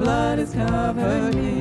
blood has covered me,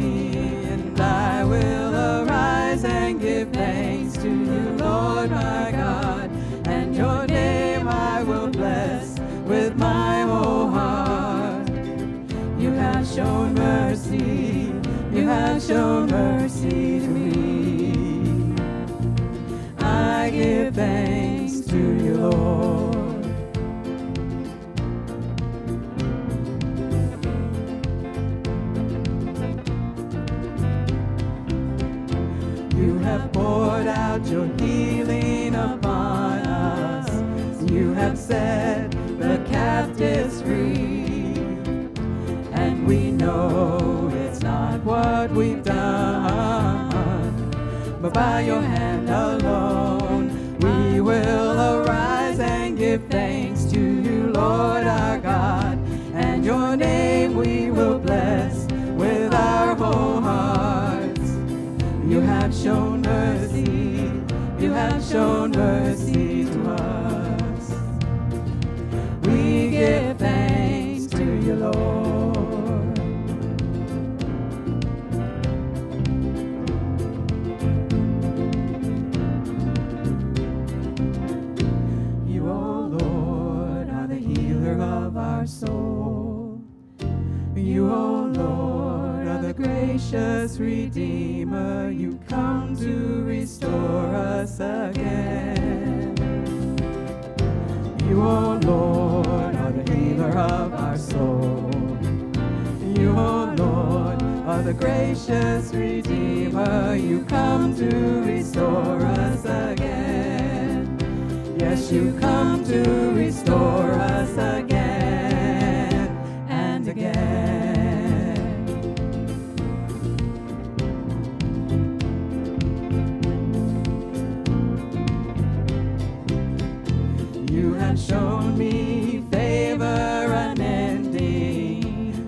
by your hand alone. We will You come to restore us again. You, O Lord, are the healer of our soul. You, O Lord, are the gracious Redeemer. You come to restore us again. Yes, you come to restore us again shown me favor unending.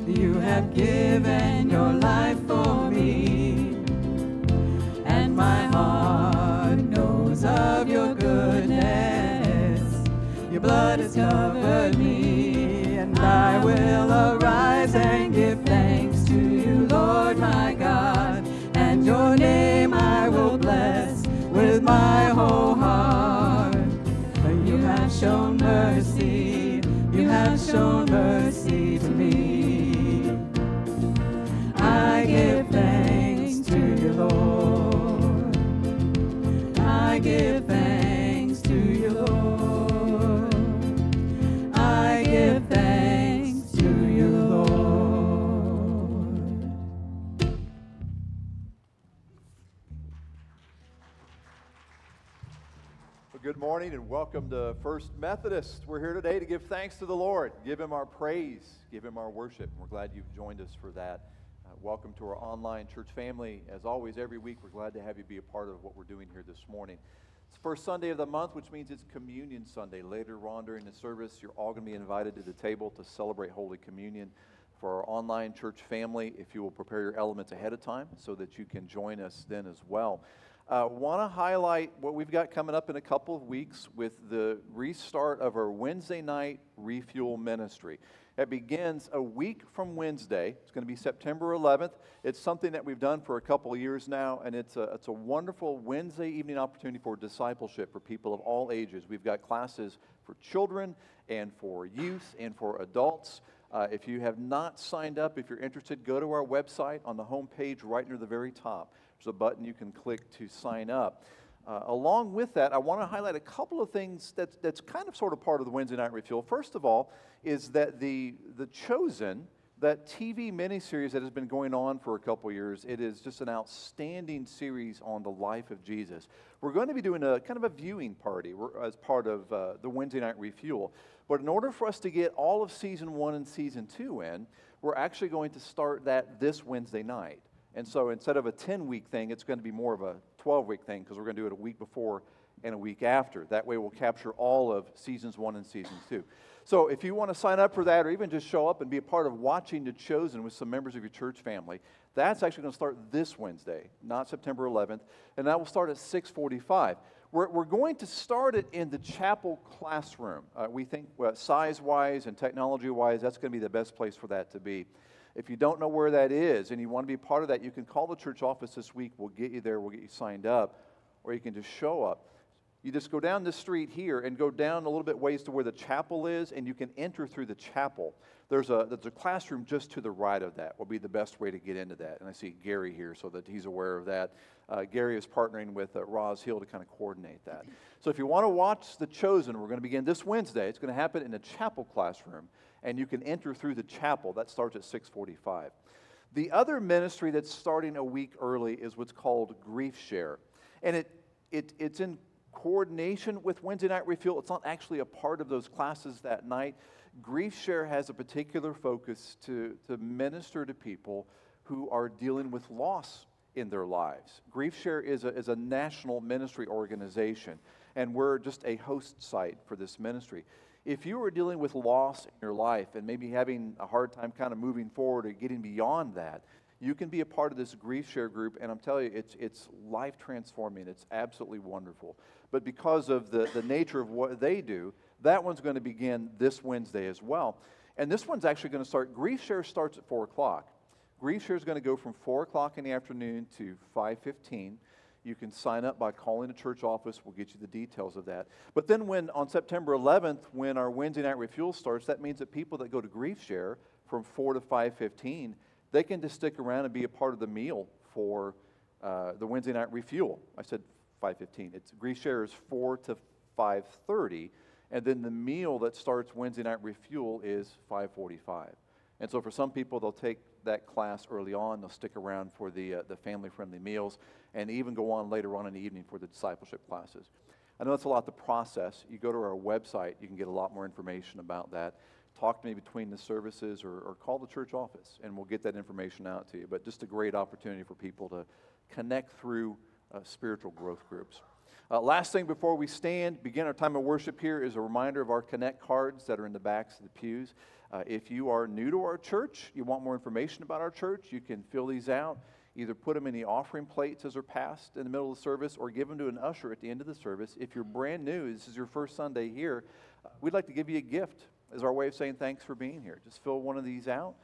You have given your life for me. And my heart knows of your goodness. Your blood is covered morning and welcome to First Methodist. We're here today to give thanks to the Lord, give Him our praise, give Him our worship. We're glad you've joined us for that. Uh, welcome to our online church family. As always, every week, we're glad to have you be a part of what we're doing here this morning. It's the first Sunday of the month, which means it's Communion Sunday. Later on during the service, you're all going to be invited to the table to celebrate Holy Communion. For our online church family, if you will prepare your elements ahead of time so that you can join us then as well. Uh, Want to highlight what we've got coming up in a couple of weeks with the restart of our Wednesday night refuel ministry. It begins a week from Wednesday. It's going to be September 11th. It's something that we've done for a couple of years now, and it's a, it's a wonderful Wednesday evening opportunity for discipleship for people of all ages. We've got classes for children and for youth and for adults. Uh, if you have not signed up, if you're interested, go to our website on the home page right near the very top. There's a button you can click to sign up. Uh, along with that, I want to highlight a couple of things that's, that's kind of sort of part of the Wednesday Night Refuel. First of all, is that the, the Chosen, that TV miniseries that has been going on for a couple years, it is just an outstanding series on the life of Jesus. We're going to be doing a kind of a viewing party as part of uh, the Wednesday Night Refuel. But in order for us to get all of season one and season two in, we're actually going to start that this Wednesday night. And so instead of a 10 week thing, it's going to be more of a 12 week thing because we're going to do it a week before and a week after. That way we'll capture all of seasons one and seasons two. So if you want to sign up for that or even just show up and be a part of watching The Chosen with some members of your church family, that's actually going to start this Wednesday, not September 11th, and that will start at 645. We're, we're going to start it in the chapel classroom. Uh, we think size-wise and technology-wise, that's going to be the best place for that to be. If you don't know where that is and you want to be part of that, you can call the church office this week. We'll get you there, we'll get you signed up, or you can just show up. You just go down the street here and go down a little bit ways to where the chapel is, and you can enter through the chapel. There's a, there's a classroom just to the right of that, will be the best way to get into that. And I see Gary here so that he's aware of that. Uh, Gary is partnering with uh, Roz Hill to kind of coordinate that. So if you want to watch The Chosen, we're going to begin this Wednesday. It's going to happen in a chapel classroom, and you can enter through the chapel. That starts at 645. The other ministry that's starting a week early is what's called Grief Share. And it, it, it's in coordination with Wednesday Night Refuel. It's not actually a part of those classes that night. Grief Share has a particular focus to, to minister to people who are dealing with loss in their lives. Grief Share is a, is a national ministry organization, and we're just a host site for this ministry. If you are dealing with loss in your life and maybe having a hard time kind of moving forward or getting beyond that, you can be a part of this grief share group, and I'm telling you, it's, it's life transforming. It's absolutely wonderful. But because of the, the nature of what they do, that one's going to begin this Wednesday as well. And this one's actually going to start, grief share starts at 4 o'clock. Grief share is going to go from 4 o'clock in the afternoon to 5.15. You can sign up by calling the church office. We'll get you the details of that. But then when on September 11th, when our Wednesday night refuel starts, that means that people that go to grief share from 4 to 5.15 they can just stick around and be a part of the meal for uh, the Wednesday night refuel. I said 5:15. It's grief share is 4 to 5:30, and then the meal that starts Wednesday night refuel is 5:45. And so for some people, they'll take that class early on. They'll stick around for the uh, the family-friendly meals, and even go on later on in the evening for the discipleship classes. I know that's a lot to process. You go to our website, you can get a lot more information about that talk to me between the services or, or, call the church office and we'll get that information out to you. But just a great opportunity for people to connect through uh, spiritual growth groups. Uh, last thing before we stand, begin our time of worship here is a reminder of our Connect cards that are in the backs of the pews. Uh, if you are new to our church, you want more information about our church, you can fill these out. Either put them in the offering plates as they're passed in the middle of the service or give them to an usher at the end of the service. If you're brand new, this is your first Sunday here, uh, we'd like to give you a gift as our way of saying thanks for being here. Just fill one of these out,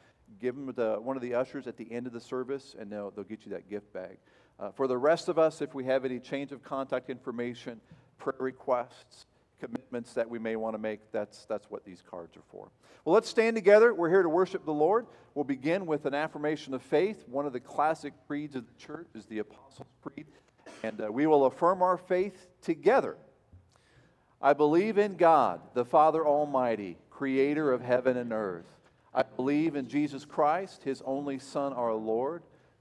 give them to one of the ushers at the end of the service, and they'll, they'll get you that gift bag. Uh, for the rest of us, if we have any change of contact information, prayer requests, commitments that we may want to make, that's, that's what these cards are for. Well, let's stand together. We're here to worship the Lord. We'll begin with an affirmation of faith. One of the classic creeds of the church is the Apostles' Creed. And uh, we will affirm our faith together. I believe in God, the Father Almighty creator of heaven and earth. I believe in Jesus Christ, his only Son, our Lord,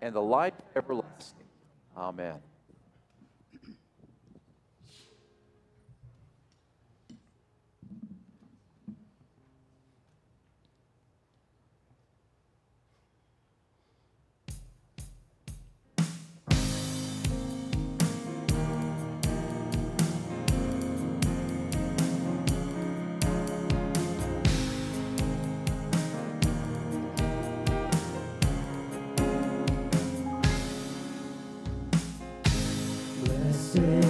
and the life everlasting. Amen. say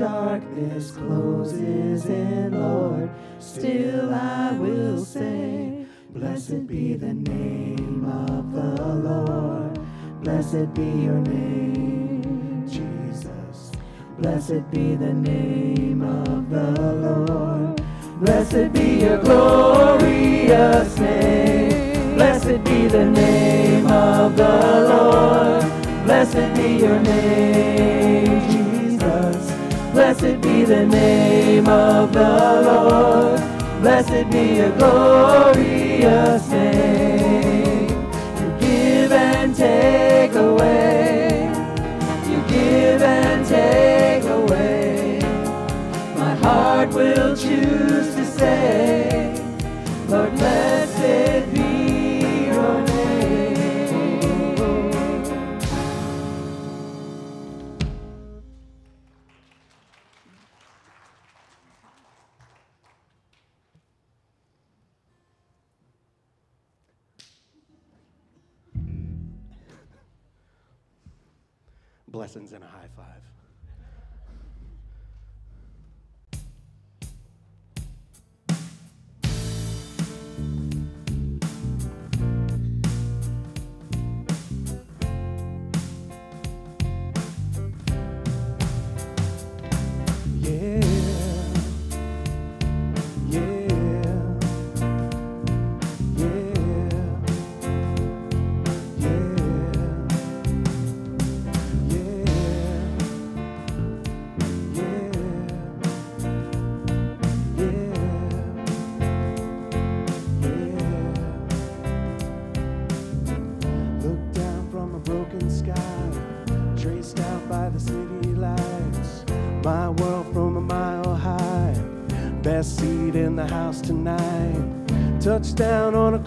darkness closes in, Lord, still I will say, Blessed be the name of the Lord. Blessed be your name, Jesus. Blessed be the name of the Lord. Blessed be your glorious name. Blessed be the name of the Lord. Blessed be your name. Blessed be the name of the Lord. Blessed be your glorious name. You give and take away. You give and take away. My heart will choose to say,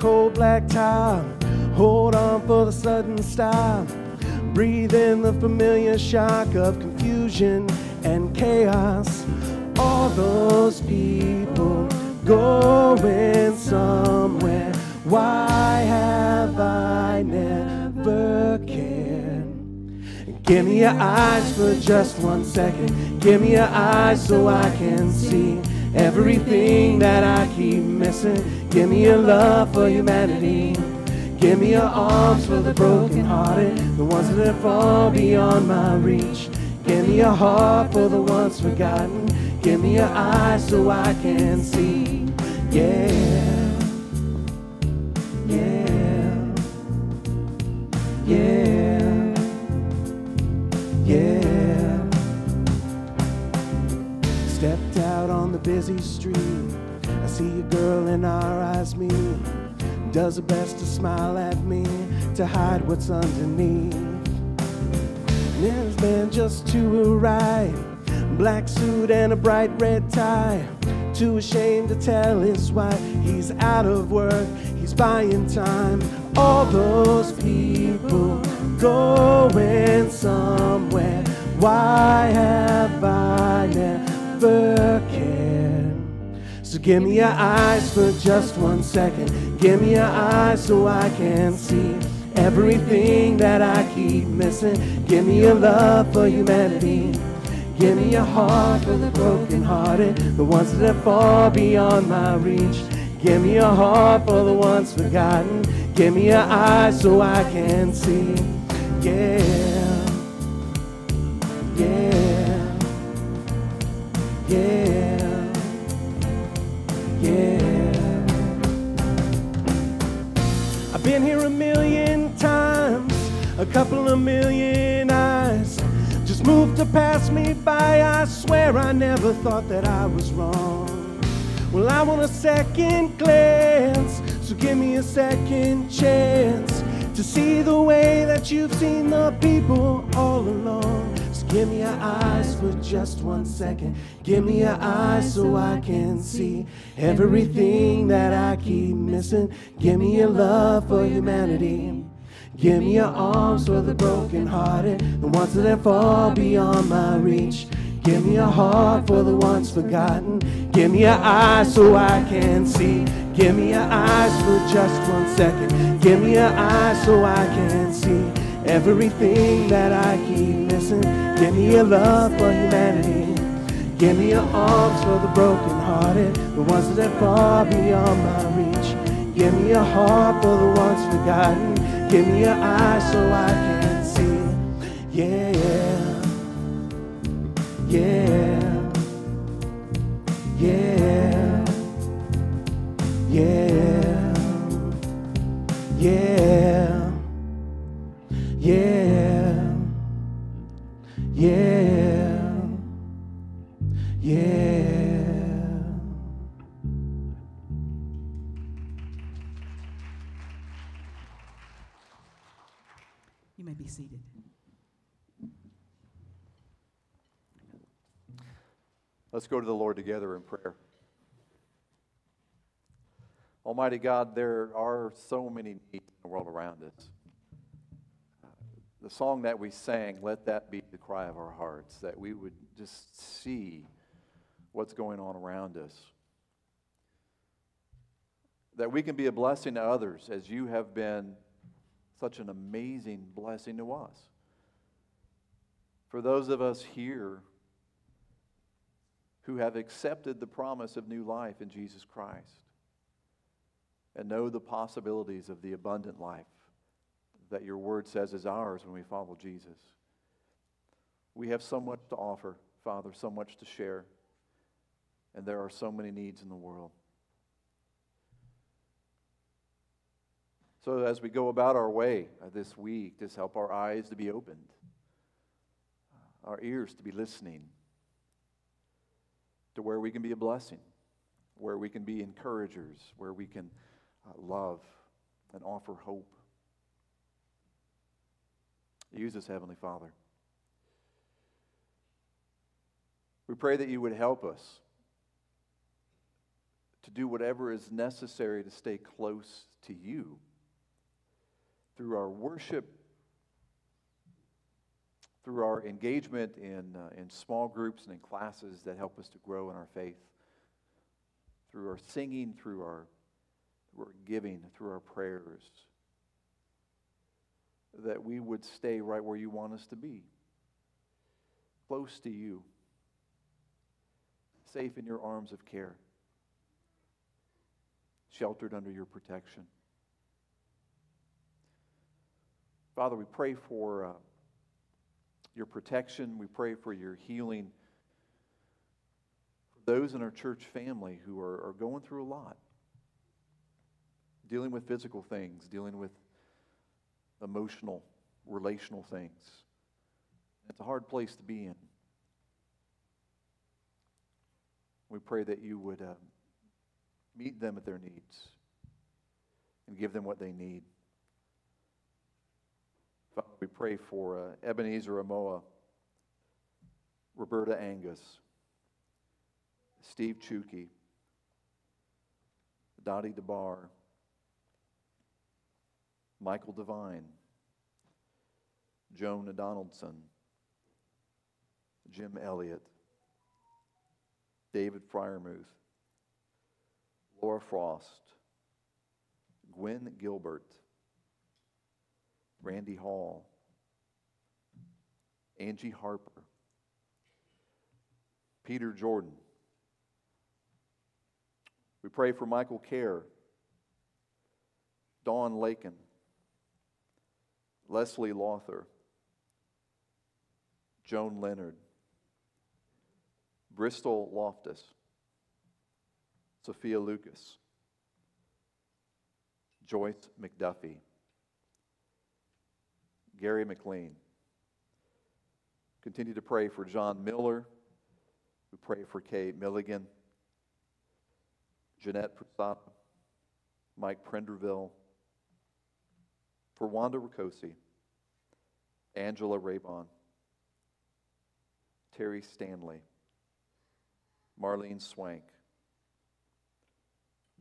cold black tile, hold on for the sudden stop. Breathe in the familiar shock of confusion and chaos. All those people going somewhere. Why have I never cared? Give me your eyes for just one second. Give me your eyes so I can see everything that I keep missing. Give me a love for humanity. Give me your arms for the brokenhearted, the ones that are far beyond my reach. Give me your heart for the ones forgotten. Give me your eyes so I can see. Yeah. Yeah. Yeah. Yeah. The busy street. I see a girl in our eyes meet. does her best to smile at me, to hide what's underneath. And his man just to arrive, black suit and a bright red tie. Too ashamed to tell his wife he's out of work, he's buying time. All those people going somewhere. Why have I never cared? Give me your eyes for just one second. Give me your eyes so I can see everything that I keep missing. Give me your love for humanity. Give me your heart for the brokenhearted, the ones that are far beyond my reach. Give me your heart for the ones forgotten. Give me your eyes so I can see. Yeah, yeah, yeah, yeah. I've been here a million times, a couple of million eyes just moved to pass me by. I swear I never thought that I was wrong. Well, I want a second glance, so give me a second chance to see the way that you've seen the people all along. Give me your eyes for just one second. Give me your eyes so I can see everything that I keep missing. Give me your love for humanity. Give me your arms for the brokenhearted, the ones that are far beyond my reach. Give me a heart for the ones forgotten. Give me your eyes so I can see. Give me your eyes for just one second. Give me your eyes so I can see everything that I keep missing. Give me a love for humanity. Give me your arms for the brokenhearted, the ones that are far beyond my reach. Give me a heart for the ones forgotten. Give me your eyes so I can see. Yeah, yeah, yeah, yeah, yeah, yeah, yeah, yeah. Yeah. You may be seated. Let's go to the Lord together in prayer. Almighty God, there are so many needs in the world around us. The song that we sang, let that be the cry of our hearts, that we would just see what's going on around us. That we can be a blessing to others as you have been such an amazing blessing to us. For those of us here who have accepted the promise of new life in Jesus Christ and know the possibilities of the abundant life that your word says is ours when we follow Jesus. We have so much to offer, Father, so much to share, and there are so many needs in the world. So, as we go about our way uh, this week, just help our eyes to be opened, our ears to be listening to where we can be a blessing, where we can be encouragers, where we can uh, love and offer hope. Use us, Heavenly Father. We pray that you would help us to do whatever is necessary to stay close to you through our worship, through our engagement in, uh, in small groups and in classes that help us to grow in our faith, through our singing, through our, through our giving, through our prayers, that we would stay right where you want us to be, close to you, safe in your arms of care, sheltered under your protection. Father, we pray for uh, your protection. We pray for your healing. For those in our church family who are, are going through a lot, dealing with physical things, dealing with emotional, relational things. It's a hard place to be in. We pray that you would uh, meet them at their needs and give them what they need. Father, we pray for uh, Ebenezer Amoa, Roberta Angus, Steve Chuki, Dottie DeBar, Michael Devine, Joan Donaldson, Jim Elliott, David Fryermuth, Laura Frost, Gwen Gilbert, Randy Hall, Angie Harper, Peter Jordan. We pray for Michael Kerr, Dawn Lakin, Leslie Lawther, Joan Leonard, Bristol Loftus, Sophia Lucas, Joyce McDuffie, Gary McLean. Continue to pray for John Miller. We pray for Kay Milligan, Jeanette Prasad, Mike Prenderville, for Wanda Ricosi, Angela Raybon, Terry Stanley, Marlene Swank,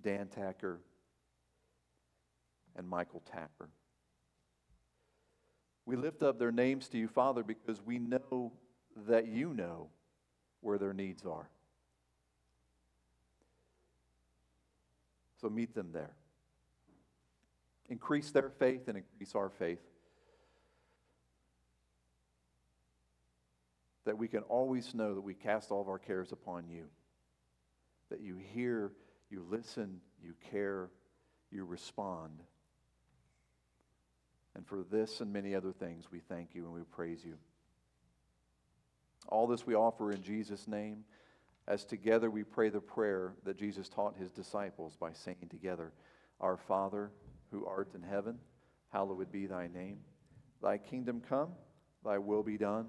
Dan Tacker, and Michael Tacker. We lift up their names to you, Father, because we know that you know where their needs are. So meet them there. Increase their faith and increase our faith. That we can always know that we cast all of our cares upon you. That you hear, you listen, you care, you respond. And for this and many other things, we thank you and we praise you. All this we offer in Jesus' name, as together we pray the prayer that Jesus taught his disciples by saying together, Our Father, who art in heaven, hallowed be thy name. Thy kingdom come, thy will be done,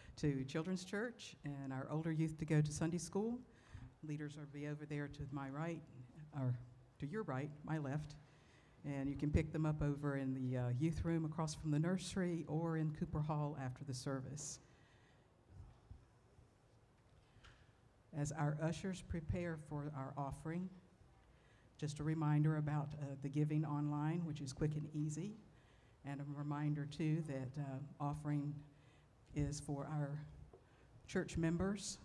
to children's church and our older youth to go to Sunday school. Leaders will be over there to my right, or to your right, my left. And you can pick them up over in the uh, youth room across from the nursery or in Cooper Hall after the service. As our ushers prepare for our offering, just a reminder about uh, the giving online, which is quick and easy. And a reminder, too, that uh, offering is for our church members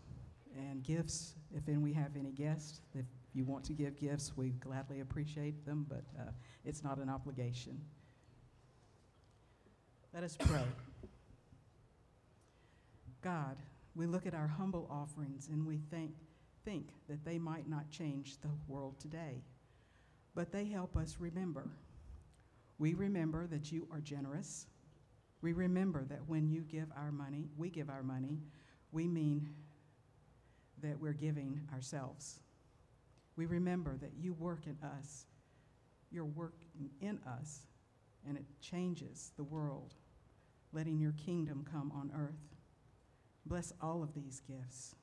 and gifts. If then we have any guests, if you want to give gifts, we gladly appreciate them, but uh, it's not an obligation. Let us pray. God, we look at our humble offerings and we think, think that they might not change the world today, but they help us remember. We remember that you are generous. We remember that when you give our money, we give our money, we mean that we're giving ourselves. We remember that you work in us you're working in us, and it changes the world, letting your kingdom come on earth. Bless all of these gifts.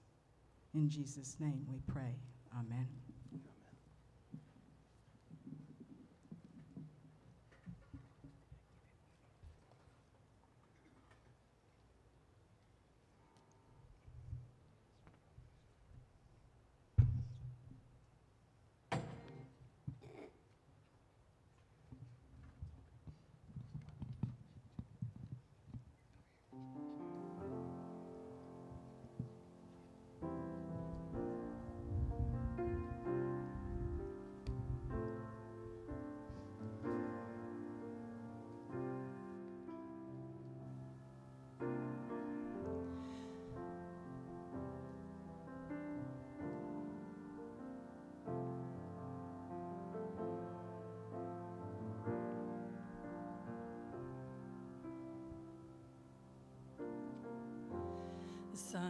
In Jesus' name we pray. Amen.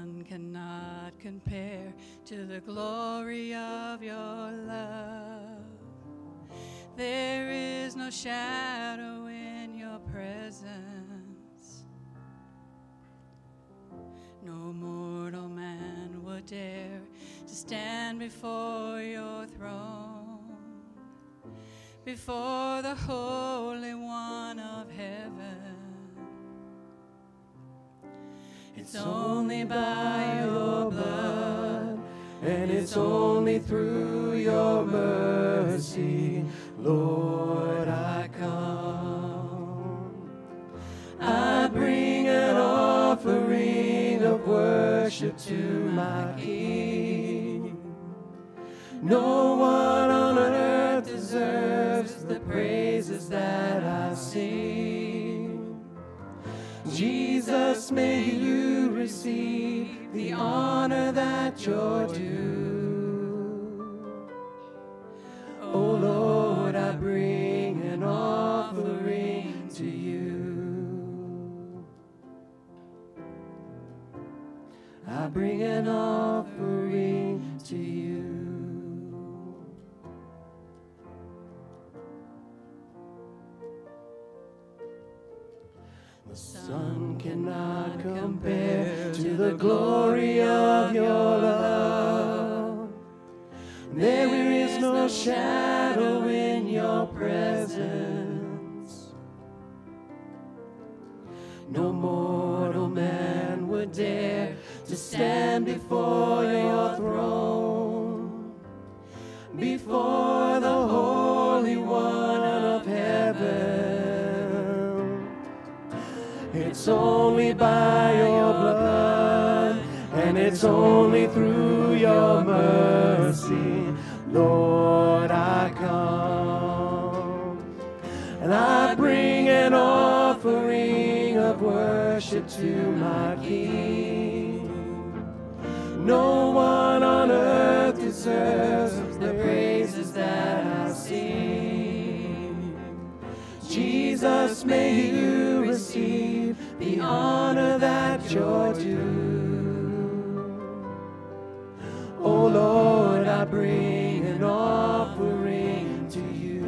Sun cannot compare to the glory of your love. There is no shadow in your presence. No mortal man would dare to stand before your throne, before the Holy One of heaven. It's only by your blood, and it's only through your mercy, Lord, I come. I bring an offering of worship to my King. No one on earth deserves the praises that I sing. Jesus, may you receive the honor that you're due. Oh Lord, I bring an offering to you. I bring an offering cannot compare to the glory of your love. There is no shadow in your presence. No mortal man would dare to stand before your throne, before the Holy It's only by your blood, and it's only through your mercy, Lord, I come. And I bring an offering of worship to my King. No one on earth deserves the praises that I sing. Jesus, may you receive the honor that you're due. Oh Lord, I bring an offering to you.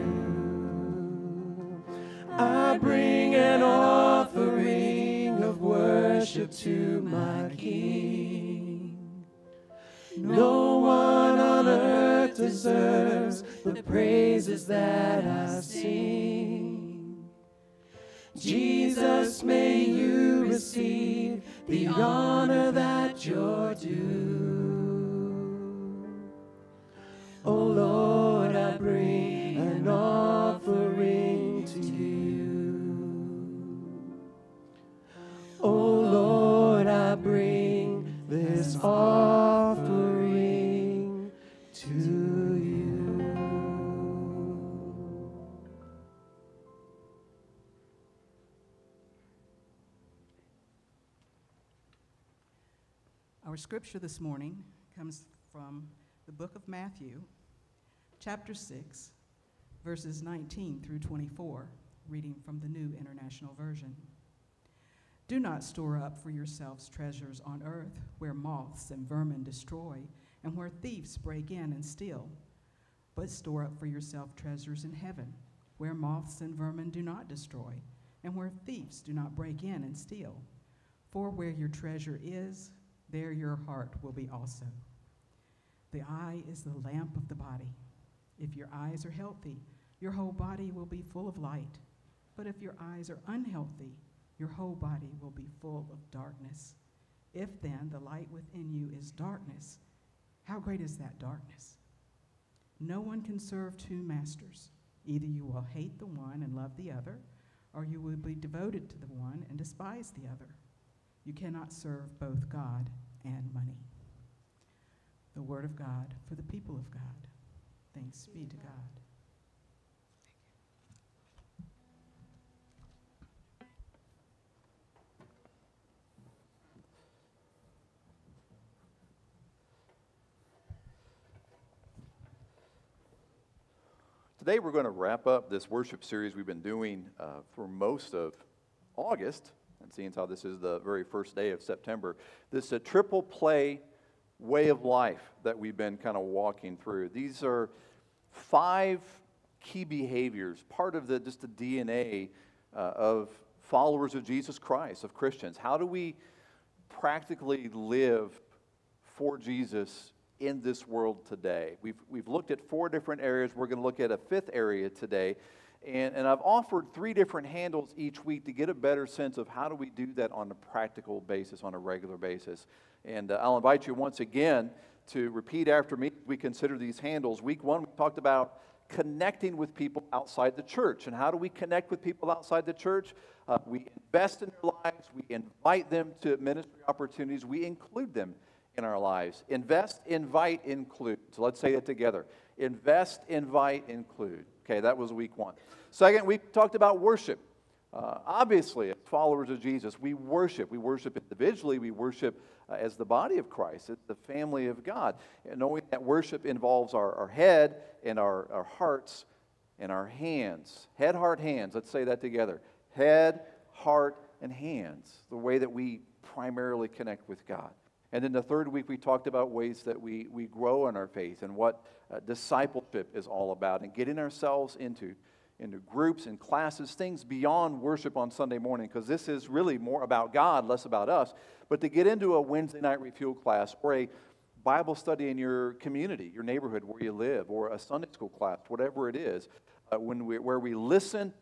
I bring an offering of worship to my King. No one on earth deserves the praises that I sing. Jesus, may you receive the honor that you're due. Oh Lord, Our scripture this morning comes from the book of Matthew, chapter 6, verses 19 through 24, reading from the New International Version. Do not store up for yourselves treasures on earth where moths and vermin destroy and where thieves break in and steal, but store up for yourself treasures in heaven where moths and vermin do not destroy and where thieves do not break in and steal. For where your treasure is, there your heart will be also. The eye is the lamp of the body. If your eyes are healthy, your whole body will be full of light. But if your eyes are unhealthy, your whole body will be full of darkness. If then the light within you is darkness, how great is that darkness? No one can serve two masters. Either you will hate the one and love the other, or you will be devoted to the one and despise the other. You cannot serve both God and money. The word of God for the people of God. Thanks be to God. Today, we're going to wrap up this worship series we've been doing uh, for most of August. And seeing how this is the very first day of September, this is a triple play way of life that we've been kind of walking through. These are five key behaviors, part of the just the DNA uh, of followers of Jesus Christ, of Christians. How do we practically live for Jesus in this world today? We've, we've looked at four different areas. We're going to look at a fifth area today. And, and I've offered three different handles each week to get a better sense of how do we do that on a practical basis, on a regular basis. And uh, I'll invite you once again to repeat after me. We consider these handles. Week one, we talked about connecting with people outside the church. And how do we connect with people outside the church? Uh, we invest in their lives, we invite them to ministry opportunities, we include them in our lives. Invest, invite, include. So let's say it together. Invest, invite, include. Okay, that was week one. Second, we talked about worship. Uh, obviously, as followers of Jesus, we worship. We worship individually, we worship uh, as the body of Christ, as the family of God. And knowing that worship involves our, our head and our, our hearts and our hands. Head, heart, hands. Let's say that together. Head, heart, and hands. The way that we primarily connect with God. And then the third week, we talked about ways that we, we grow in our faith and what uh, discipleship is all about and getting ourselves into into groups and classes, things beyond worship on Sunday morning, because this is really more about God, less about us. But to get into a Wednesday night refuel class or a Bible study in your community, your neighborhood where you live, or a Sunday school class, whatever it is, uh, when we, where we listen,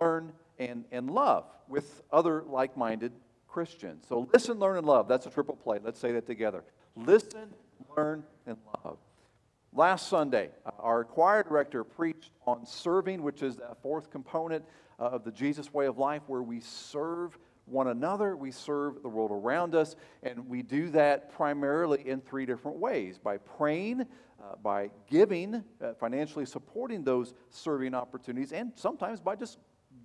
learn, and, and love with other like minded Christians. So listen, learn, and love. That's a triple play. Let's say that together. Listen, learn, and love. Last Sunday, uh, our choir director preached on serving, which is that fourth component uh, of the Jesus way of life, where we serve one another, we serve the world around us, and we do that primarily in three different ways by praying, uh, by giving, uh, financially supporting those serving opportunities, and sometimes by just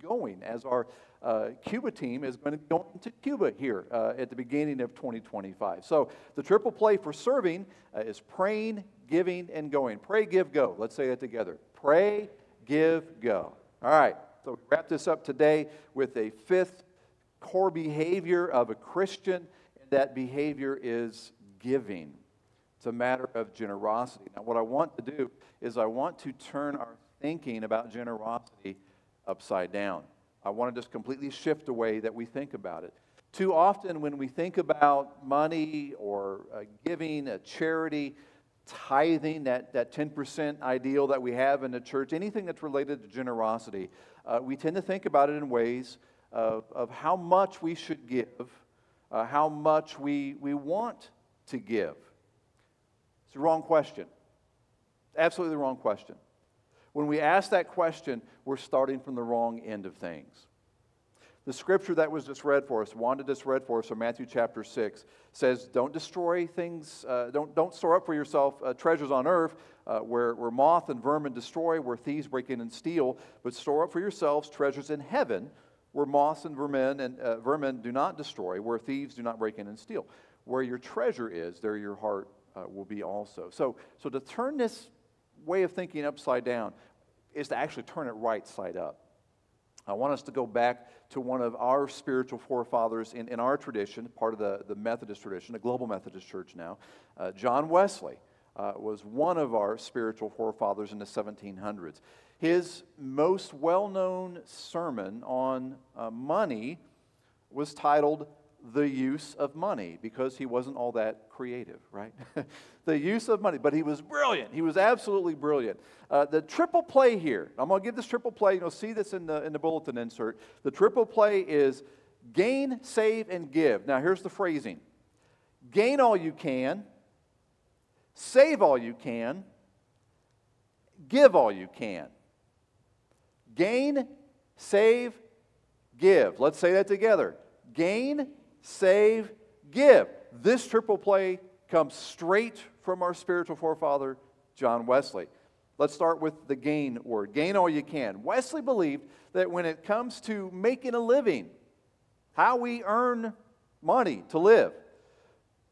going, as our uh, Cuba team is going to be going to Cuba here uh, at the beginning of 2025. So the triple play for serving uh, is praying, giving, and going. Pray, give, go. Let's say that together. Pray, give, go. All right. So we wrap this up today with a fifth core behavior of a Christian, and that behavior is giving. It's a matter of generosity. Now, what I want to do is I want to turn our thinking about generosity upside down. I want to just completely shift the way that we think about it. Too often, when we think about money or uh, giving, a charity, tithing, that, that 10% ideal that we have in the church, anything that's related to generosity, uh, we tend to think about it in ways of, of how much we should give, uh, how much we, we want to give. It's the wrong question. Absolutely the wrong question. When we ask that question, we're starting from the wrong end of things. The scripture that was just read for us, Wanda just read for us from Matthew chapter 6, says, Don't destroy things, uh, don't, don't store up for yourself uh, treasures on earth uh, where, where moth and vermin destroy, where thieves break in and steal, but store up for yourselves treasures in heaven where moths and vermin, and, uh, vermin do not destroy, where thieves do not break in and steal. Where your treasure is, there your heart uh, will be also. So, so to turn this way of thinking upside down is to actually turn it right side up. I want us to go back to one of our spiritual forefathers in, in our tradition, part of the, the Methodist tradition, a global Methodist church now. Uh, John Wesley uh, was one of our spiritual forefathers in the 1700s. His most well known sermon on uh, money was titled the use of money because he wasn't all that creative, right? the use of money, but he was brilliant. He was absolutely brilliant. Uh, the triple play here, I'm going to give this triple play. You'll see this in the, in the bulletin insert. The triple play is gain, save, and give. Now, here's the phrasing gain all you can, save all you can, give all you can. Gain, save, give. Let's say that together. Gain, save, give. This triple play comes straight from our spiritual forefather, John Wesley. Let's start with the gain word. Gain all you can. Wesley believed that when it comes to making a living, how we earn money to live,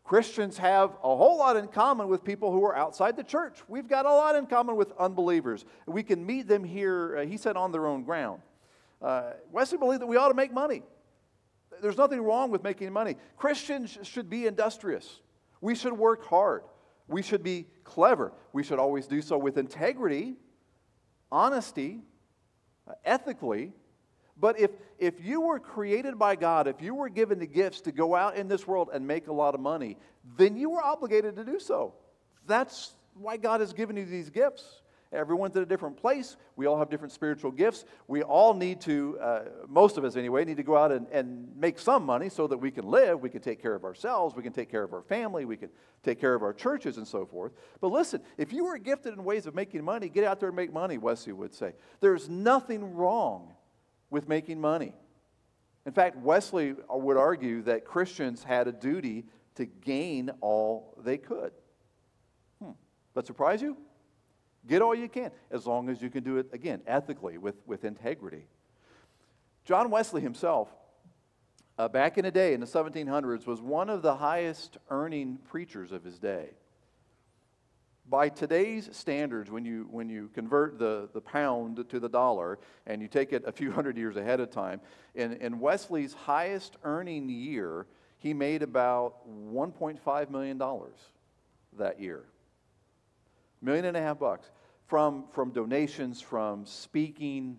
Christians have a whole lot in common with people who are outside the church. We've got a lot in common with unbelievers. We can meet them here, uh, he said, on their own ground. Uh, Wesley believed that we ought to make money there's nothing wrong with making money. Christians should be industrious. We should work hard. We should be clever. We should always do so with integrity, honesty, uh, ethically. But if, if you were created by God, if you were given the gifts to go out in this world and make a lot of money, then you were obligated to do so. That's why God has given you these gifts. Everyone's at a different place. We all have different spiritual gifts. We all need to, uh, most of us anyway, need to go out and, and make some money so that we can live. We can take care of ourselves. We can take care of our family. We can take care of our churches and so forth. But listen, if you are gifted in ways of making money, get out there and make money, Wesley would say. There's nothing wrong with making money. In fact, Wesley would argue that Christians had a duty to gain all they could. Hmm. That surprise you? Get all you can, as long as you can do it, again, ethically, with, with integrity. John Wesley himself, uh, back in the day, in the 1700s, was one of the highest earning preachers of his day. By today's standards, when you, when you convert the, the pound to the dollar and you take it a few hundred years ahead of time, in, in Wesley's highest earning year, he made about $1.5 million that year. Million and a half bucks from, from donations, from speaking,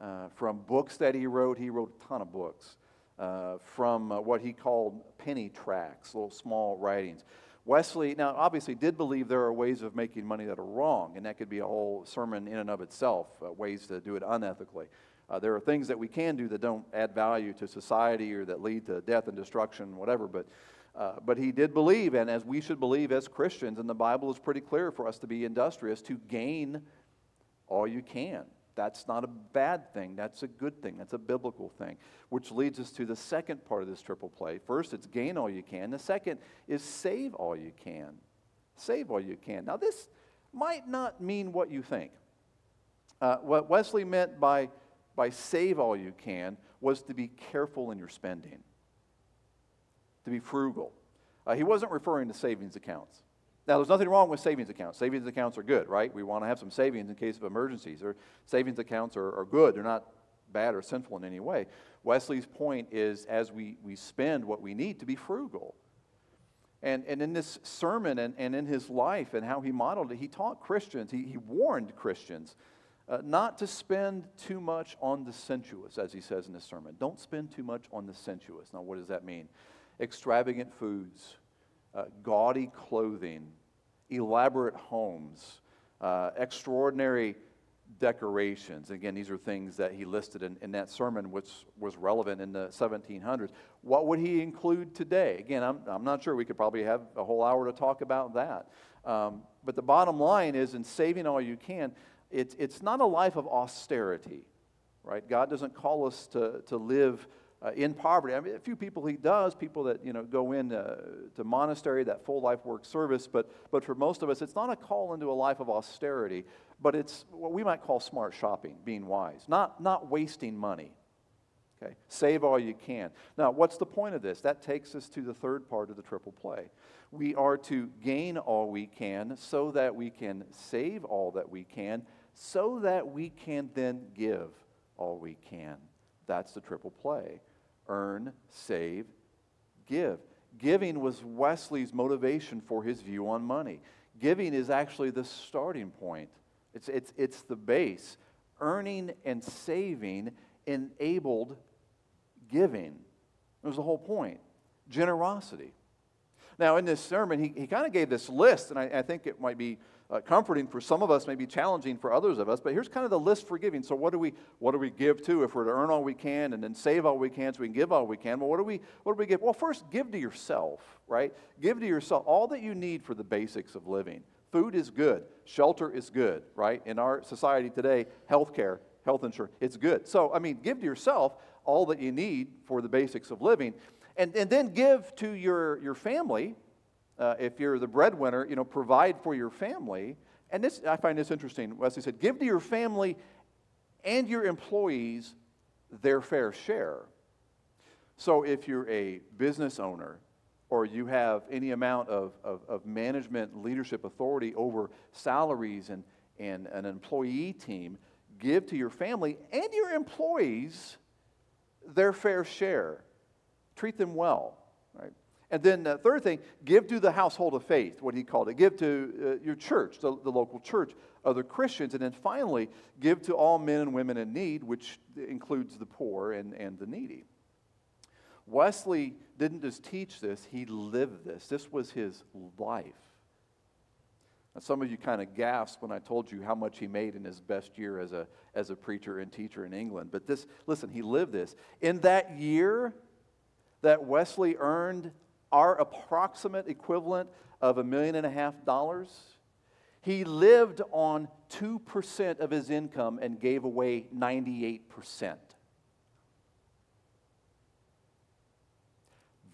uh, from books that he wrote. He wrote a ton of books. Uh, from uh, what he called penny tracts, little small writings. Wesley, now obviously, did believe there are ways of making money that are wrong, and that could be a whole sermon in and of itself, uh, ways to do it unethically. Uh, there are things that we can do that don't add value to society or that lead to death and destruction, whatever, but uh, but he did believe, and as we should believe as Christians, and the Bible is pretty clear for us to be industrious, to gain all you can. That's not a bad thing. That's a good thing. That's a biblical thing. Which leads us to the second part of this triple play. First, it's gain all you can. The second is save all you can. Save all you can. Now, this might not mean what you think. Uh, what Wesley meant by, by save all you can was to be careful in your spending to be frugal. Uh, he wasn't referring to savings accounts. Now, there's nothing wrong with savings accounts. Savings accounts are good, right? We want to have some savings in case of emergencies. Or savings accounts are, are good. They're not bad or sinful in any way. Wesley's point is as we, we spend what we need to be frugal. And, and in this sermon and, and in his life and how he modeled it, he taught Christians, he, he warned Christians uh, not to spend too much on the sensuous, as he says in this sermon. Don't spend too much on the sensuous. Now, what does that mean? Extravagant foods, uh, gaudy clothing, elaborate homes, uh, extraordinary decorations. Again, these are things that he listed in, in that sermon, which was relevant in the 1700s. What would he include today? Again, I'm, I'm not sure. We could probably have a whole hour to talk about that. Um, but the bottom line is in saving all you can, it's, it's not a life of austerity, right? God doesn't call us to, to live uh, in poverty. I mean, a few people he does, people that you know go in uh, to monastery, that full life work service. But but for most of us, it's not a call into a life of austerity, but it's what we might call smart shopping, being wise, not not wasting money. Okay, save all you can. Now, what's the point of this? That takes us to the third part of the triple play. We are to gain all we can so that we can save all that we can, so that we can then give all we can. That's the triple play earn, save, give. Giving was Wesley's motivation for his view on money. Giving is actually the starting point, it's, it's, it's the base. Earning and saving enabled giving. It was the whole point. Generosity. Now, in this sermon, he, he kind of gave this list, and I, I think it might be uh, comforting for some of us, maybe challenging for others of us. But here's kind of the list for giving. So what do we what do we give to if we're to earn all we can and then save all we can so we can give all we can? Well, what do we what do we give? Well, first give to yourself, right? Give to yourself all that you need for the basics of living. Food is good. Shelter is good, right? In our society today, health care, health insurance, it's good. So, I mean, give to yourself all that you need for the basics of living. And, and then give to your, your family, uh, if you're the breadwinner, you know, provide for your family. And this, I find this interesting. Wesley said, give to your family and your employees their fair share. So if you're a business owner or you have any amount of, of, of management leadership authority over salaries and, and an employee team, give to your family and your employees their fair share. treat them well, right? And then the third thing, give to the household of faith, what he called it. Give to uh, your church, the, the local church, other Christians. And then finally, give to all men and women in need, which includes the poor and, and the needy. Wesley didn't just teach this, he lived this. This was his life. Now, some of you kind of gasped when I told you how much he made in his best year as a, as a preacher and teacher in England. But this, listen, he lived this. In that year that Wesley earned our approximate equivalent of a million and a half dollars, he lived on 2% of his income and gave away 98%.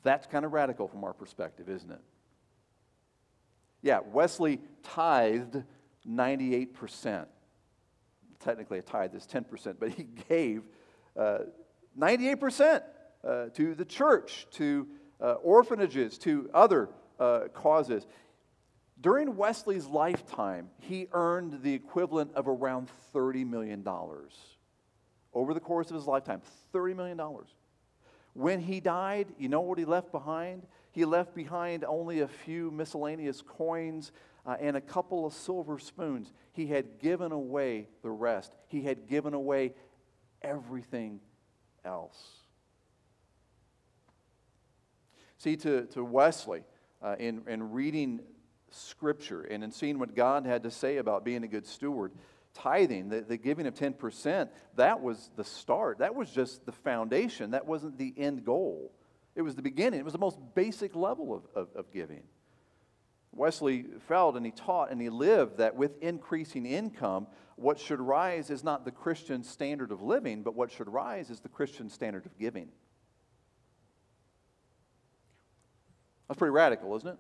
That's kind of radical from our perspective, isn't it? Yeah, Wesley tithed 98%. Technically, a tithe is 10%, but he gave uh, 98% uh, to the church, to uh, orphanages, to other uh, causes. During Wesley's lifetime, he earned the equivalent of around $30 million. Over the course of his lifetime, $30 million. When he died, you know what he left behind? He left behind only a few miscellaneous coins uh, and a couple of silver spoons. He had given away the rest, he had given away everything else. See, to, to Wesley, uh, in, in reading Scripture and in seeing what God had to say about being a good steward, tithing, the, the giving of 10%, that was the start. That was just the foundation. That wasn't the end goal. It was the beginning. It was the most basic level of, of, of giving. Wesley felt and he taught and he lived that with increasing income, what should rise is not the Christian standard of living, but what should rise is the Christian standard of giving. That's pretty radical, isn't it?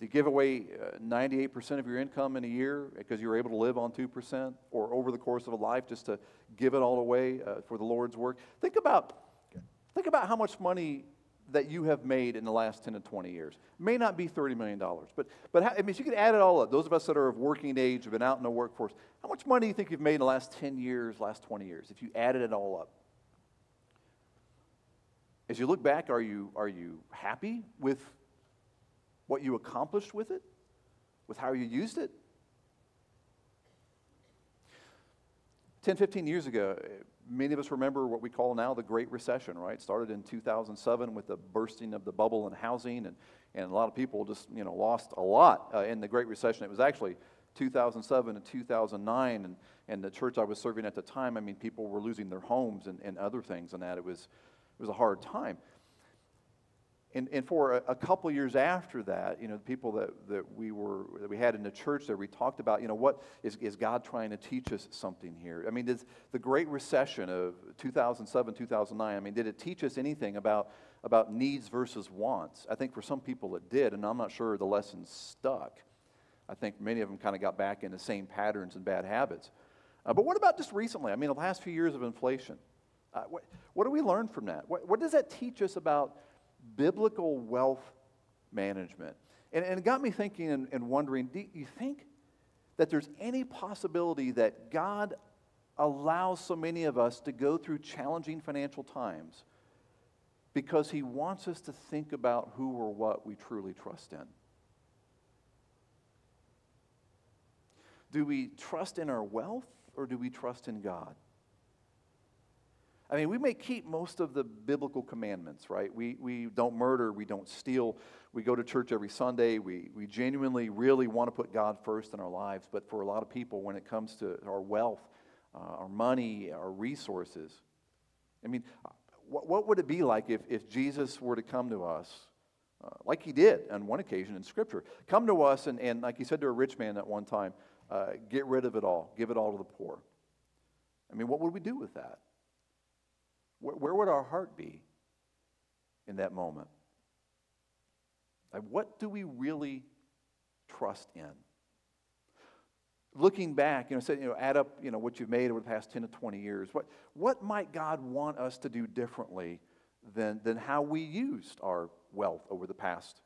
To give away 98% uh, of your income in a year because you're able to live on 2%, or over the course of a life just to give it all away uh, for the Lord's work. Think about, think about how much money that you have made in the last 10 to 20 years. It may not be $30 million, but, but how, I mean, if you could add it all up, those of us that are of working age, have been out in the workforce, how much money do you think you've made in the last 10 years, last 20 years, if you added it all up? As you look back, are you, are you happy with what you accomplished with it? With how you used it? 10, 15 years ago, many of us remember what we call now the Great Recession, right? It started in 2007 with the bursting of the bubble in housing, and, and a lot of people just, you know, lost a lot uh, in the Great Recession. It was actually 2007 and 2009, and, and the church I was serving at the time, I mean, people were losing their homes and, and other things and that. It was, was a hard time. And, and for a, a couple years after that, you know, the people that, that we were that we had in the church there, we talked about, you know, what is, is God trying to teach us something here? I mean, does the Great Recession of 2007, 2009, I mean, did it teach us anything about, about needs versus wants? I think for some people it did, and I'm not sure the lesson stuck. I think many of them kind of got back into the same patterns and bad habits. Uh, but what about just recently? I mean, the last few years of inflation. Uh, what, what do we learn from that? What, what does that teach us about biblical wealth management? And, and it got me thinking and, and wondering do you think that there's any possibility that God allows so many of us to go through challenging financial times because He wants us to think about who or what we truly trust in? Do we trust in our wealth or do we trust in God? I mean, we may keep most of the biblical commandments, right? We, we don't murder, we don't steal, we go to church every Sunday, we, we genuinely really want to put God first in our lives. But for a lot of people, when it comes to our wealth, uh, our money, our resources, I mean, what, what would it be like if, if Jesus were to come to us, uh, like he did on one occasion in Scripture, come to us and, and like he said to a rich man at one time, uh, get rid of it all, give it all to the poor? I mean, what would we do with that? Where, where would our heart be in that moment? Like, what do we really trust in? Looking back, you know, say, you know, add up, you know, what you've made over the past 10 to 20 years. What, what might God want us to do differently than, than how we used our wealth over the past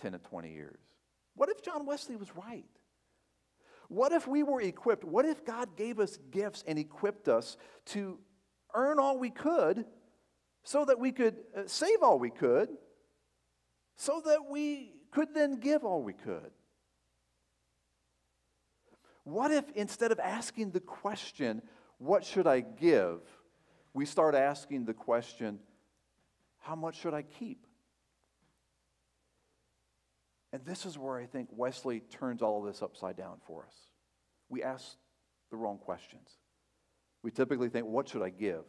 10 to 20 years? What if John Wesley was right? What if we were equipped? What if God gave us gifts and equipped us to earn all we could so that we could uh, save all we could, so that we could then give all we could. What if instead of asking the question, What should I give? we start asking the question, How much should I keep? And this is where I think Wesley turns all of this upside down for us. We ask the wrong questions. We typically think, What should I give?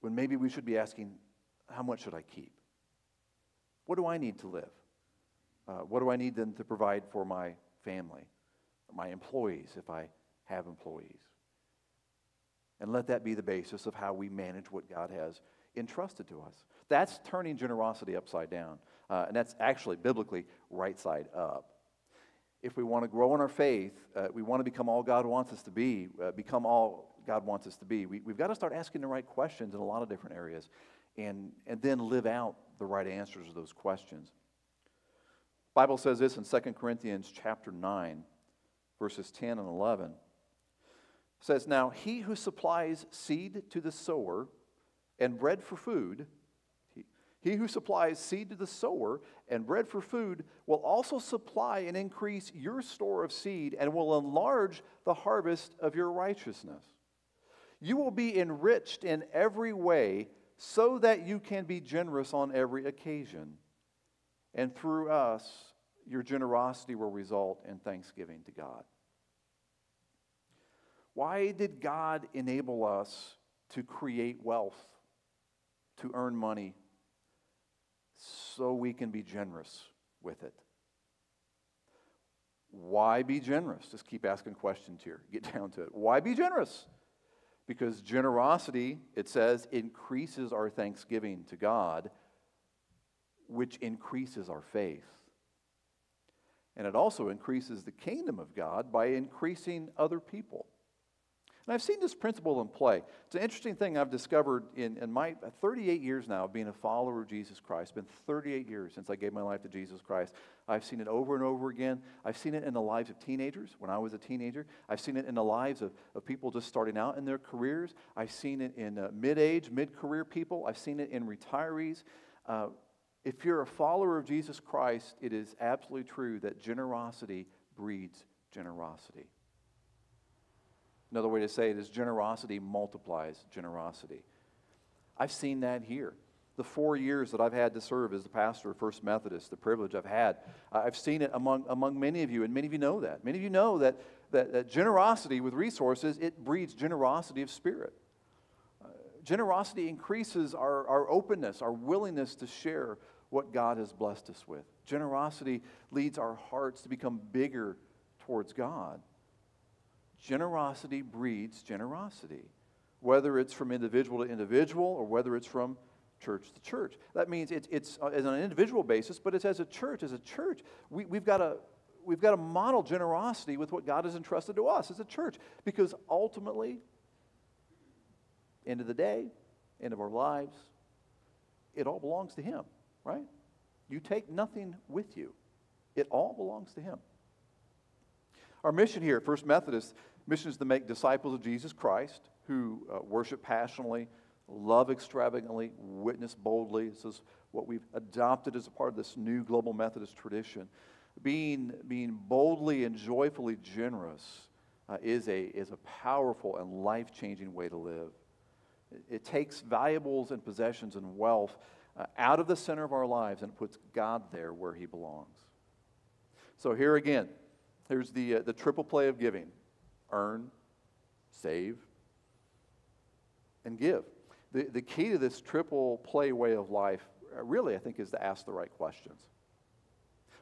When maybe we should be asking, How much should I keep? What do I need to live? Uh, what do I need then to provide for my family, my employees, if I have employees? And let that be the basis of how we manage what God has entrusted to us. That's turning generosity upside down. Uh, and that's actually biblically right side up. If we want to grow in our faith, uh, we want to become all God wants us to be, uh, become all God wants us to be, we, we've got to start asking the right questions in a lot of different areas and, and then live out the right answers to those questions. Bible says this in 2 Corinthians chapter 9, verses 10 and 11. It says, Now he who supplies seed to the sower and bread for food, he, who supplies seed to the sower and bread for food will also supply and increase your store of seed and will enlarge the harvest of your righteousness. You will be enriched in every way so that you can be generous on every occasion. And through us, your generosity will result in thanksgiving to God. Why did God enable us to create wealth, to earn money, so we can be generous with it? Why be generous? Just keep asking questions here. Get down to it. Why be generous? Because generosity, it says, increases our thanksgiving to God, which increases our faith. And it also increases the kingdom of God by increasing other people. And I've seen this principle in play. It's an interesting thing I've discovered in, in my 38 years now of being a follower of Jesus Christ. It's been 38 years since I gave my life to Jesus Christ. I've seen it over and over again. I've seen it in the lives of teenagers when I was a teenager. I've seen it in the lives of, of people just starting out in their careers. I've seen it in uh, mid age, mid career people. I've seen it in retirees. Uh, if you're a follower of Jesus Christ, it is absolutely true that generosity breeds generosity. Another way to say it is generosity multiplies generosity. I've seen that here. The four years that I've had to serve as the pastor of First Methodist, the privilege I've had, I've seen it among, among many of you, and many of you know that. Many of you know that, that, that generosity with resources, it breeds generosity of spirit. Uh, generosity increases our, our openness, our willingness to share what God has blessed us with. Generosity leads our hearts to become bigger towards God. Generosity breeds generosity, whether it's from individual to individual or whether it's from church to church. That means it's, it's uh, as an individual basis, but it's as a church. As a church, we, we've got to we've got to model generosity with what God has entrusted to us as a church, because ultimately, end of the day, end of our lives, it all belongs to Him, right? You take nothing with you. It all belongs to Him. Our mission here at First Methodist, mission is to make disciples of Jesus Christ who uh, worship passionately, love extravagantly, witness boldly. This is what we've adopted as a part of this new global Methodist tradition. Being, being boldly and joyfully generous uh, is, a, is a powerful and life changing way to live. It, it, takes valuables and possessions and wealth uh, out of the center of our lives and puts God there where He belongs. So, here again, Here's the, uh, the triple play of giving earn, save, and give. The, the key to this triple play way of life, uh, really, I think, is to ask the right questions.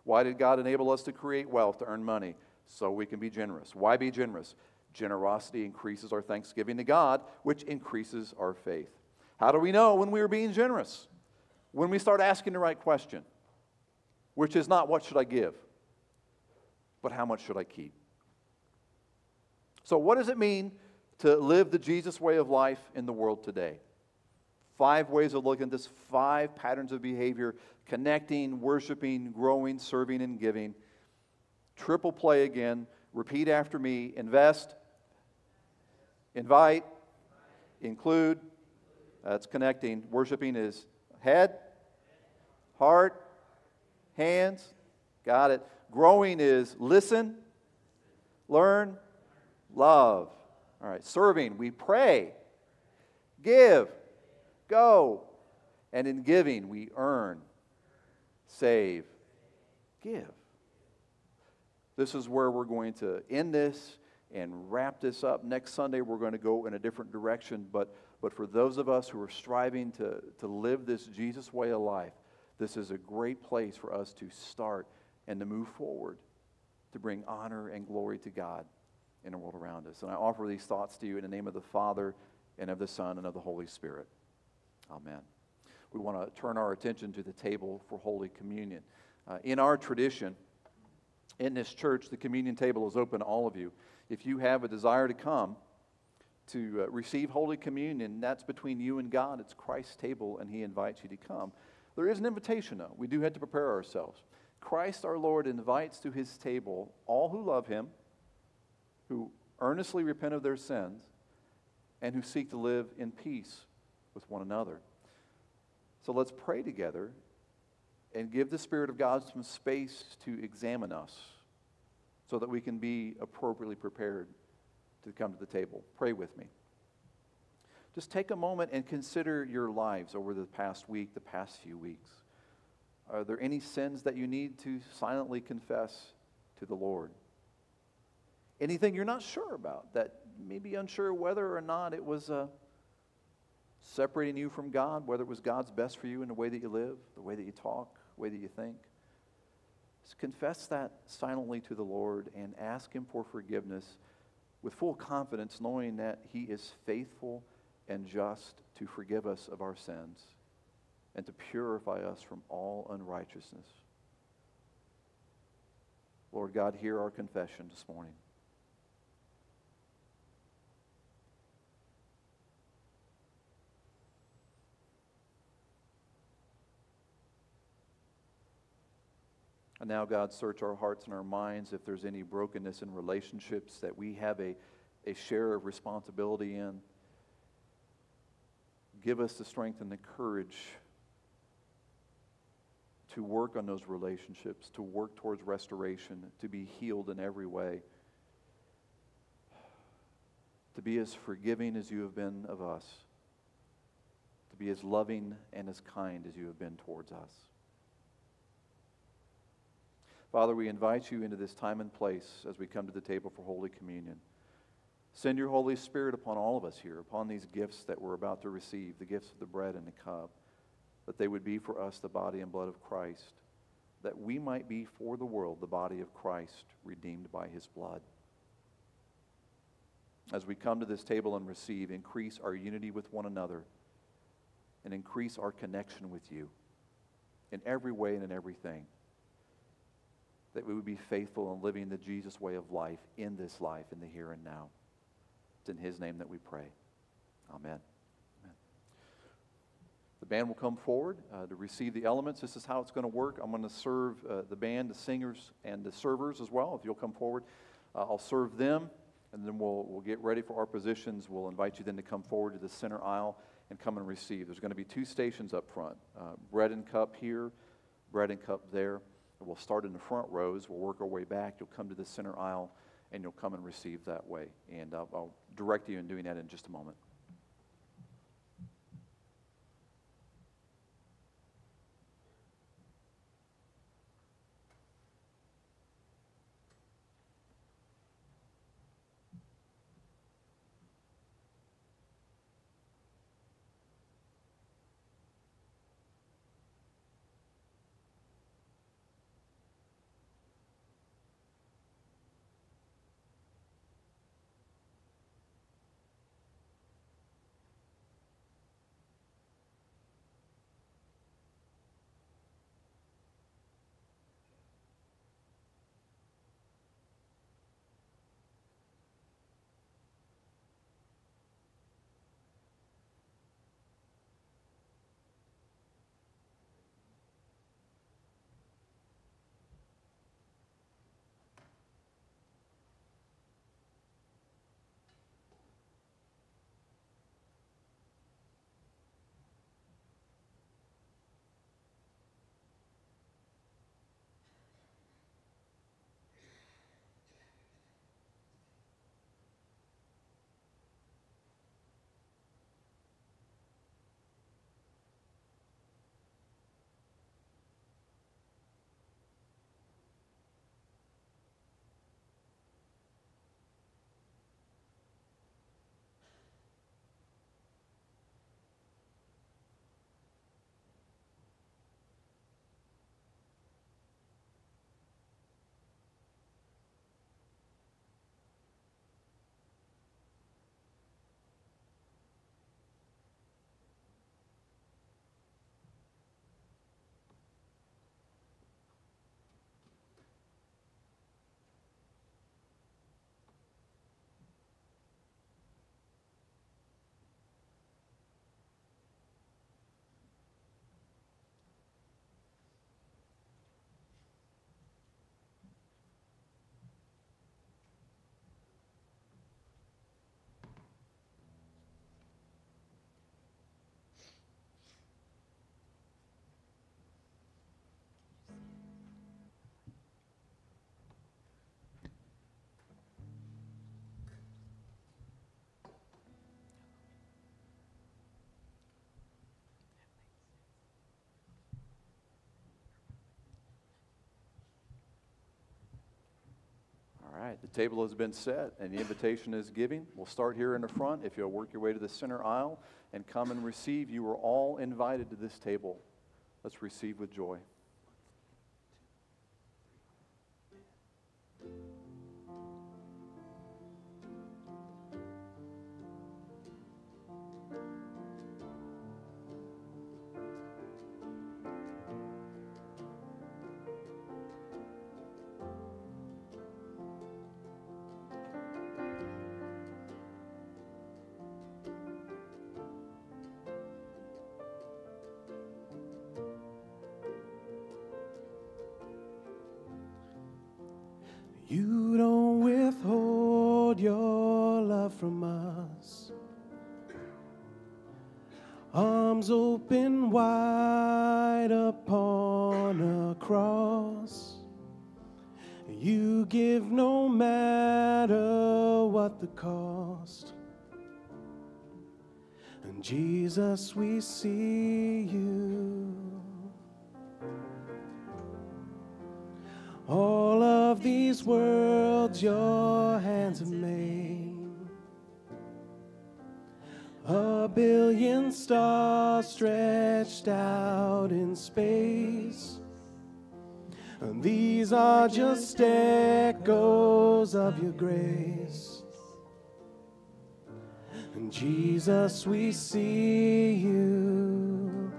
Why did God enable us to create wealth, to earn money? So we can be generous. Why be generous? Generosity increases our thanksgiving to God, which increases our faith. How do we know when we are being generous? When we start asking the right question, which is not, What should I give? But how much should I keep? So, what does it mean to live the Jesus way of life in the world today? Five ways of looking at this, five patterns of behavior connecting, worshiping, growing, serving, and giving. Triple play again. Repeat after me invest, invite, include, That's connecting. Worshiping is head, heart, hands. Got it. Growing is listen, learn, love. All right. Serving, we pray, give, go. And in giving, we earn, save, give. This is where we're going to end this and wrap this up. Next Sunday, we're going to go in a different direction. But, but for those of us who are striving to, to live this Jesus way of life, this is a great place for us to start and to move forward to bring honor and glory to God in the world around us. And I offer these thoughts to you in the name of the Father and of the Son and of the Holy Spirit. Amen. We want to turn our attention to the table for Holy Communion. Uh, in our tradition, in this church, the communion table is open to all of you. If you have a desire to come to uh, receive Holy Communion, that's between you and God. It's Christ's table, and He invites you to come. There is an invitation, though. We do have to prepare ourselves. Christ our Lord invites to His table all who love Him, who earnestly repent of their sins, and who seek to live in peace with one another. So let's pray together and give the Spirit of God some space to examine us so that we can be appropriately prepared to come to the table. Pray with me. Just take a moment and consider your lives over the past week, the past few weeks. Are there any sins that you need to silently confess to the Lord? Anything you're not sure about that maybe unsure whether or not it was uh, separating you from God, whether it was God's best for you in the way that you live, the way that you talk, the way that you think? Just confess that silently to the Lord and ask Him for forgiveness with full confidence, knowing that He is faithful and just to forgive us of our sins and to purify us from all unrighteousness. Lord God, hear our confession this morning. And now, God, search our hearts and our minds if there's any brokenness in relationships that we have a, a share of responsibility in. Give us the strength and the courage to work on those relationships, to work towards restoration, to be healed in every way, to be as forgiving as you have been of us, to be as loving and as kind as you have been towards us. Father, we invite you into this time and place as we come to the table for Holy Communion. Send your Holy Spirit upon all of us here, upon these gifts that we're about to receive, the gifts of the bread and the cup, that they would be for us the body and blood of Christ, that we might be for the world the body of Christ, redeemed by his blood. As we come to this table and receive, increase our unity with one another and increase our connection with you in every way and in everything that we would be faithful in living the Jesus way of life in this life, in the here and now. It's in His name that we pray. Amen. The band will come forward uh, to receive the elements. This is how it's going to work. I'm going to serve uh, the band, the singers, and the servers as well. If you'll come forward, uh, I'll serve them, and then we'll, we'll get ready for our positions. We'll invite you then to come forward to the center aisle and come and receive. There's going to be two stations up front uh, bread and cup here, bread and cup there. We'll start in the front rows. We'll work our way back. You'll come to the center aisle, and you'll come and receive that way. And I'll, I'll direct you in doing that in just a moment. Right, the table has been set and the invitation is giving. We'll start here in the front. If you'll work your way to the center aisle and come and receive, you are all invited to this table. Let's receive with joy. Arms open wide upon a cross. You give no matter what the cost. And Jesus, we see you. All of these worlds your hands have made. A billion stars stretched out in space. And these are just echoes of your grace. And Jesus, we see you.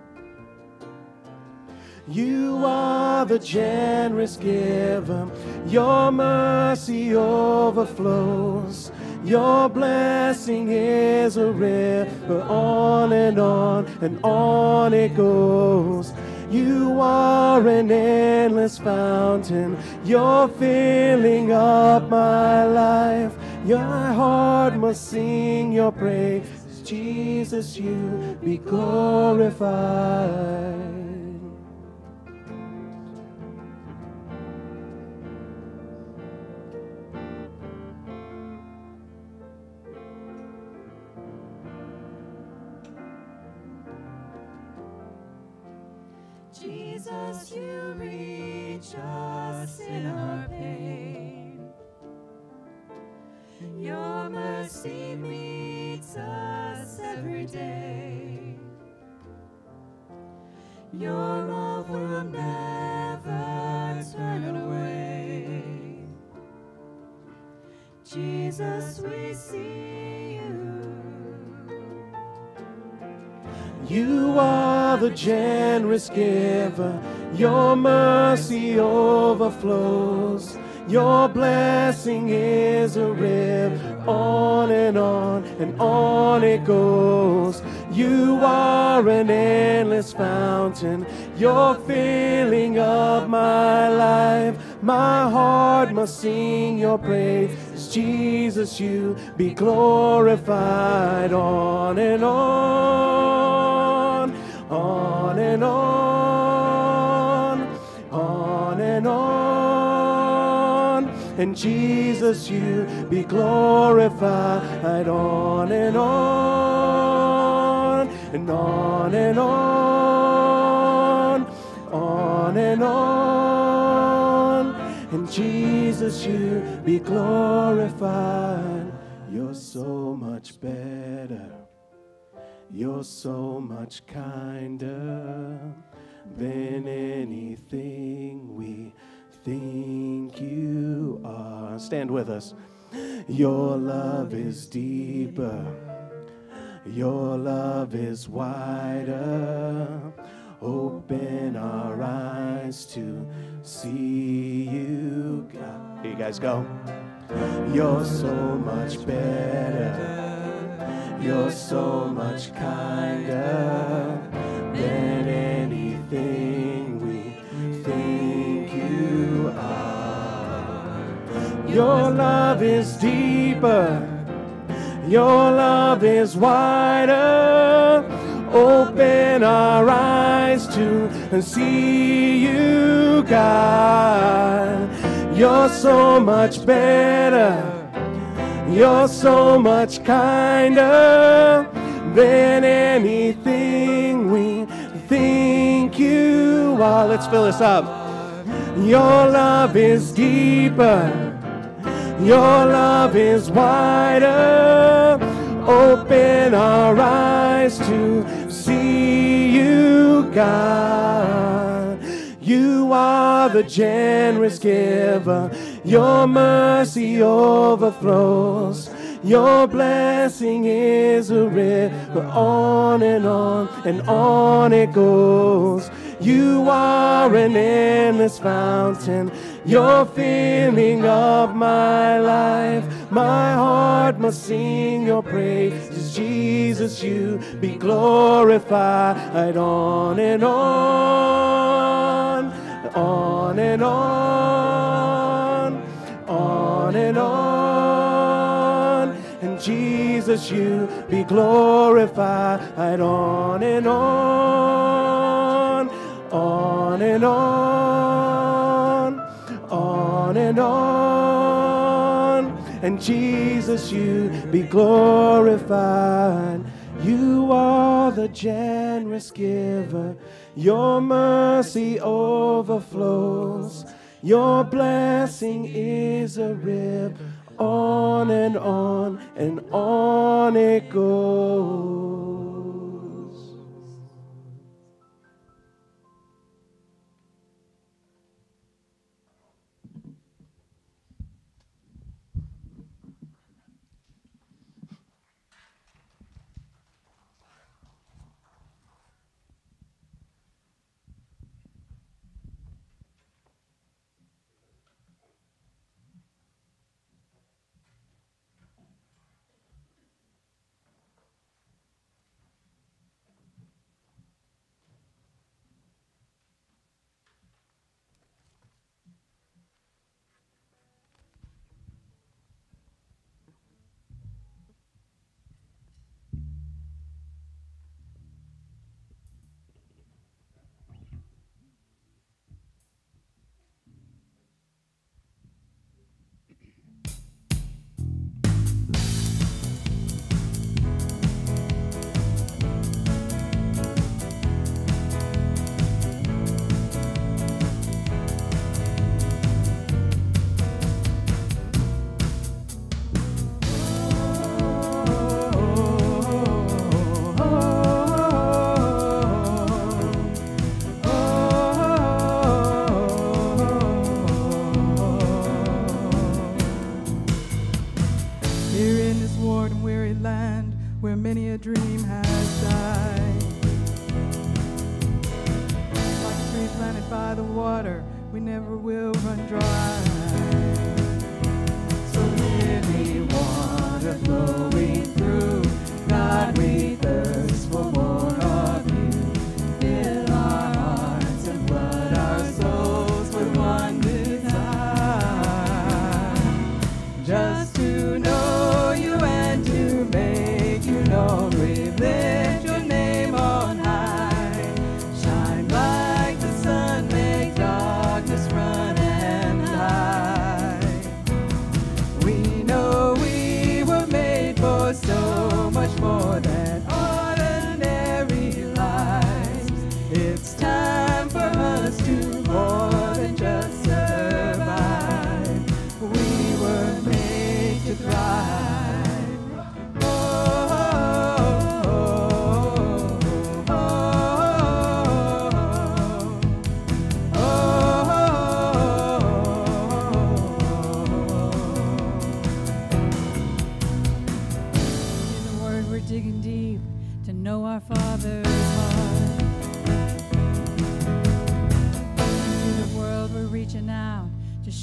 You are the generous giver. Your mercy overflows. Your blessing is a river on and on and on it goes. You are an endless fountain. You're filling up my life. Your heart must sing your praise. Jesus, you be glorified. Giver. Your mercy overflows. Your blessing is a river. On and on and on it goes. You are an endless fountain. You're filling up my life. My heart must sing your praise. Jesus, you be glorified on and on, on and on, And Jesus, you be glorified on and on, and on and on, on and on. And Jesus, you be glorified. You're so much better. You're so much kinder than anything we think you are. Stand with us. Your love is deeper. Your love is wider. Open our eyes to see you. God. Here you guys go. You're so much better. You're so much kinder than anything Your love is deeper. Your love is wider. Open our eyes to and see you, God. You're so much better. You're so much kinder than anything we think you are. Let's fill this up. Your love is deeper. Your love is wider. Open our eyes to see you, God. You are the generous giver. Your mercy overflows. Your blessing is a river on and on and on it goes. You are an endless fountain. You're filling up my life. My heart must sing your praises. Jesus, you be glorified on and on, on and on, on and on. And Jesus, you be glorified on and on, on and on, on and on. And Jesus, you be glorified. You are the generous giver. Your mercy overflows. Your blessing is a river. On and on and on it goes. Dream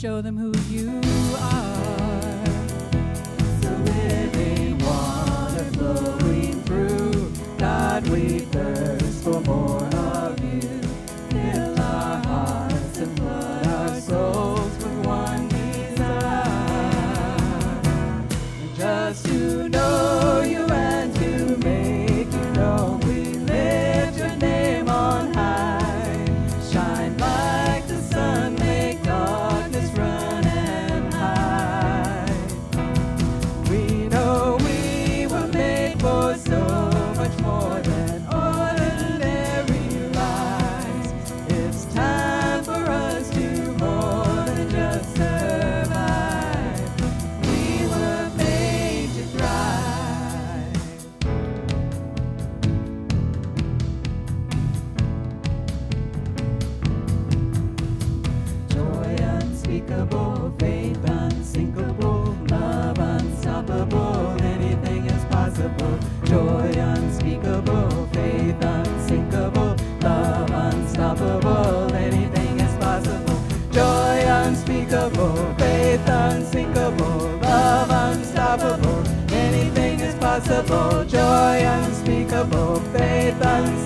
show them who you are. So living water flowing through, God, we thirst for more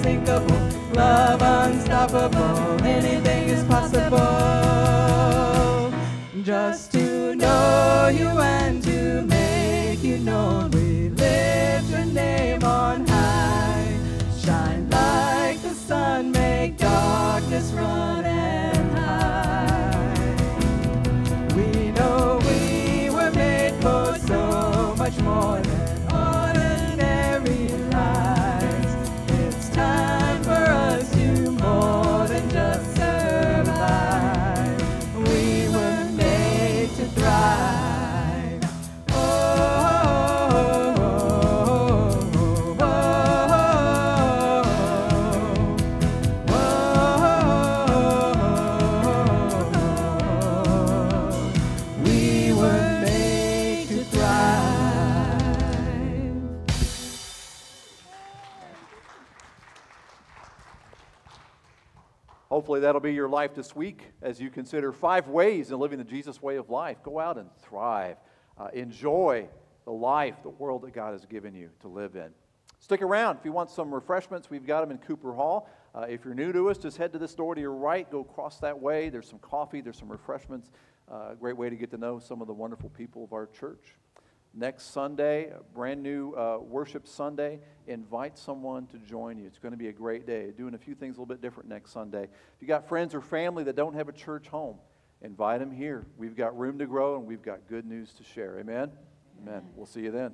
unsinkable, love unstoppable, Hopefully, that'll be your life this week as you consider five ways in living the Jesus way of life. Go out and thrive. Uh, enjoy the life, the world that God has given you to live in. Stick around. If you want some refreshments, we've got them in Cooper Hall. Uh, if you're new to us, just head to this door to your right. Go across that way. There's some coffee, there's some refreshments. Uh, great way to get to know some of the wonderful people of our church. Next Sunday, a brand new uh, worship Sunday. Invite someone to join you. It's going to be a great day. Doing a few things a little bit different next Sunday. If you got friends or family that don't have a church home, invite them here. We've got room to grow and we've got good news to share. Amen. Amen. We'll see you then.